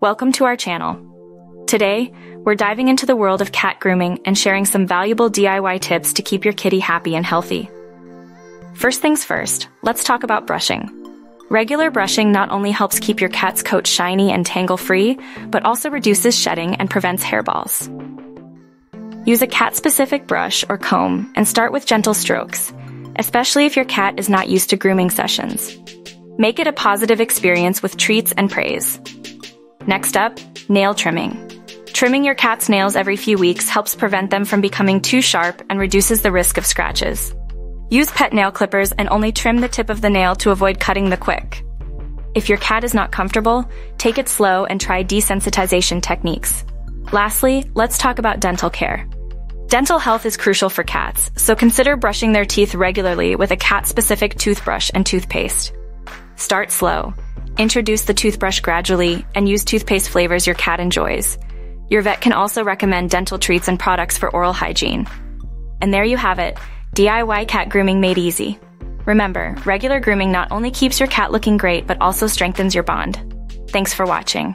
Welcome to our channel. Today, we're diving into the world of cat grooming and sharing some valuable DIY tips to keep your kitty happy and healthy. First things first, let's talk about brushing. Regular brushing not only helps keep your cat's coat shiny and tangle-free, but also reduces shedding and prevents hairballs. Use a cat-specific brush or comb and start with gentle strokes, especially if your cat is not used to grooming sessions. Make it a positive experience with treats and praise. Next up, nail trimming. Trimming your cat's nails every few weeks helps prevent them from becoming too sharp and reduces the risk of scratches. Use pet nail clippers and only trim the tip of the nail to avoid cutting the quick. If your cat is not comfortable, take it slow and try desensitization techniques. Lastly, let's talk about dental care. Dental health is crucial for cats, so consider brushing their teeth regularly with a cat-specific toothbrush and toothpaste. Start slow. Introduce the toothbrush gradually and use toothpaste flavors your cat enjoys. Your vet can also recommend dental treats and products for oral hygiene. And there you have it DIY cat grooming made easy. Remember, regular grooming not only keeps your cat looking great, but also strengthens your bond. Thanks for watching.